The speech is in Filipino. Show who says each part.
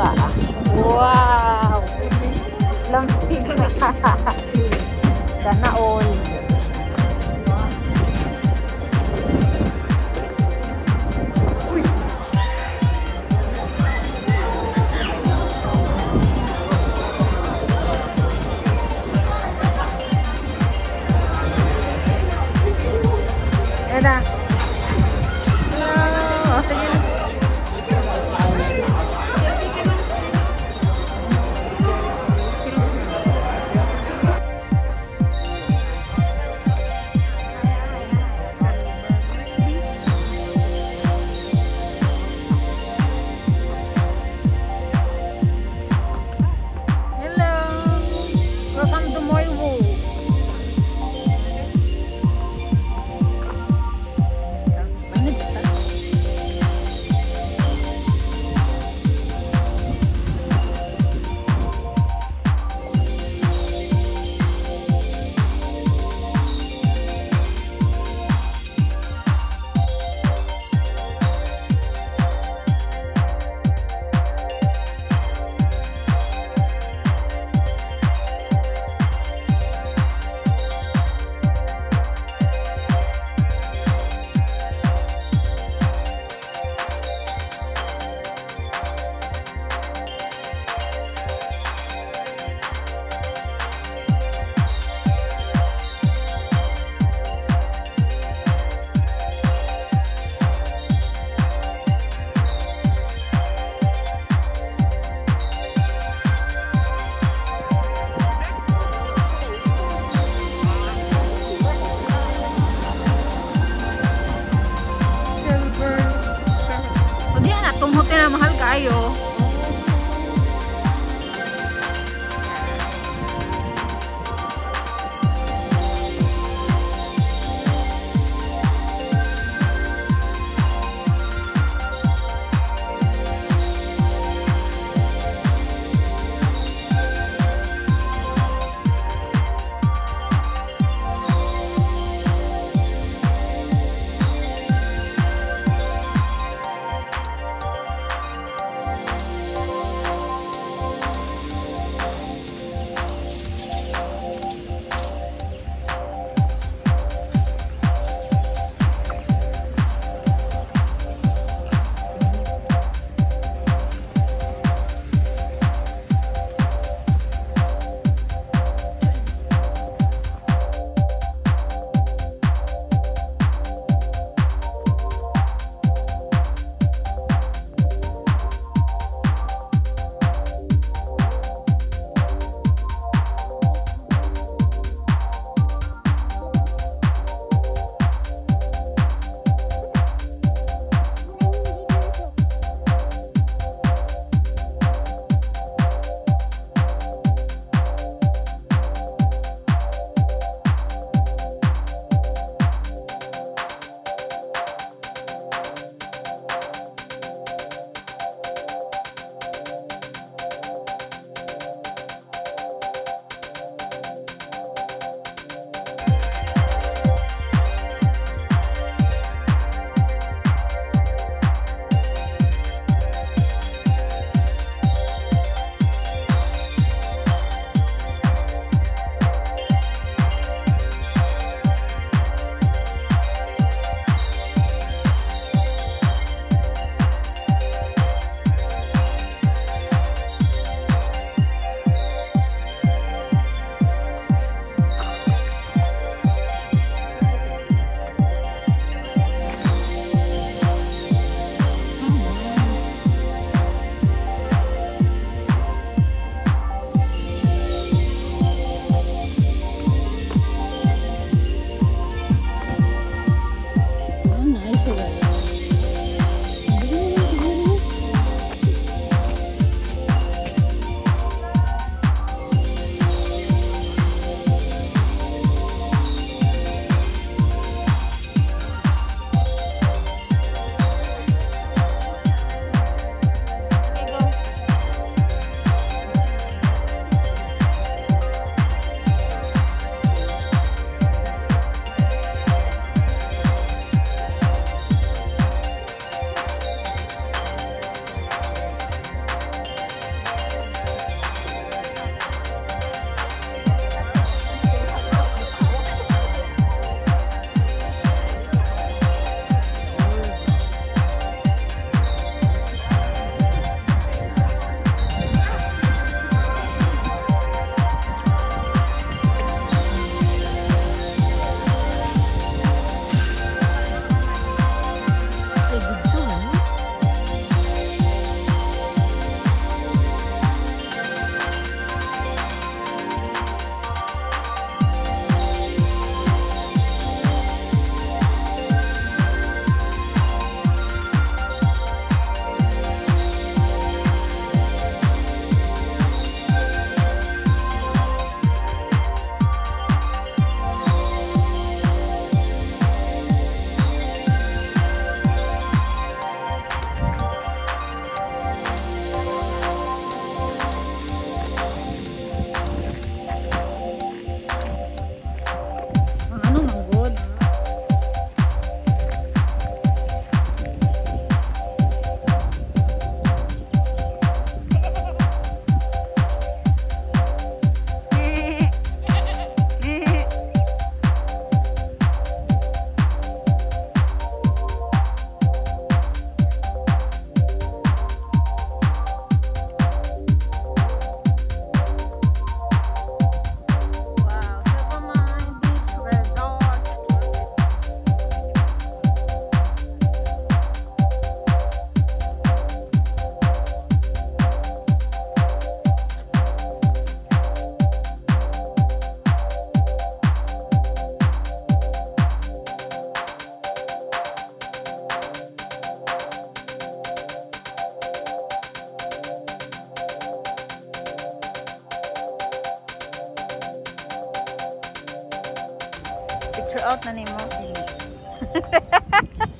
Speaker 1: dalawa. Wow! Lamping. Sana all. Out na nimo.